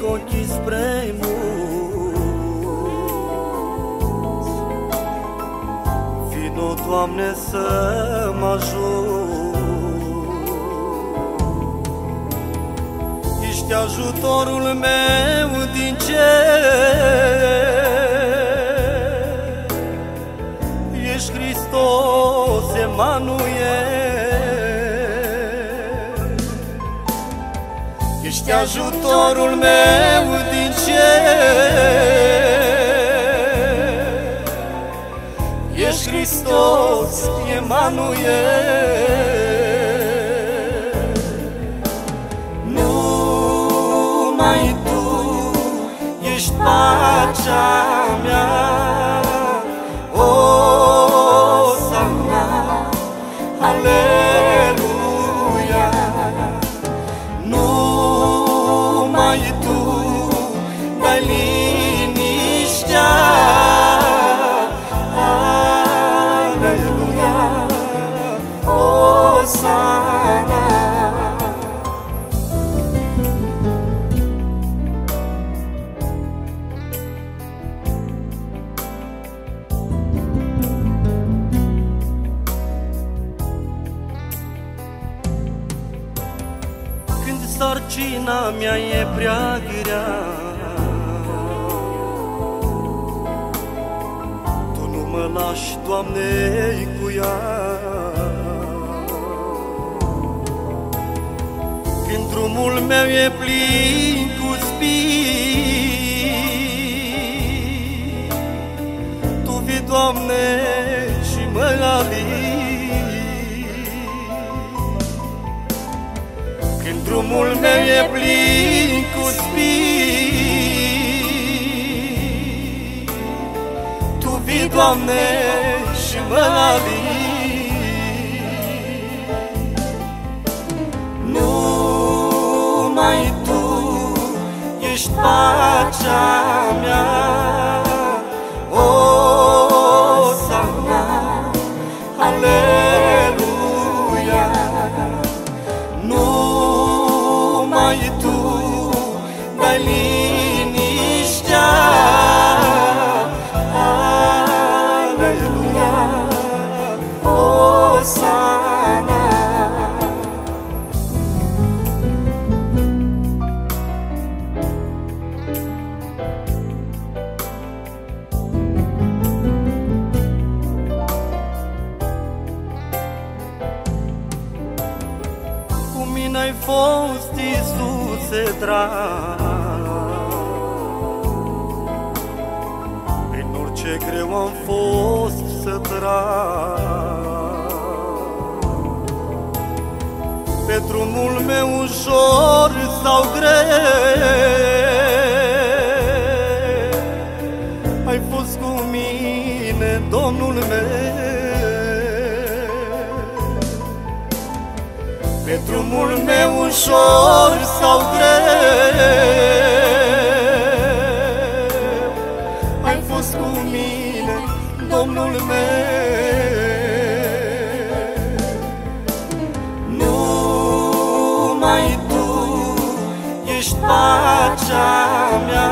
ridic ochii spre mulți Vino, Doamne, să mă ajut. Ești ajutorul meu Ești ajutorul meu din cer. Ești Hristos, Emanuel. Numai Tu ești pacea mea Osana Când sarcina mea e prea grea Tu nu mă lași, Doamne, cu ea drumul meu e plin cu spini Tu vii, Doamne, și mă alini când drumul meu e plin cu spini Tu vii, Doamne, și mă alini Numai Tu ești pacea mea. O, Sana, Aleluia fost, Iisuse drag. Prin orice greu am fost să trag. Pe drumul meu ușor sau greu Ai fost cu mine, Domnul meu pe drumul meu ușor sau greu. Ai fost cu mine, Domnul meu. Numai Tu ești pacea mea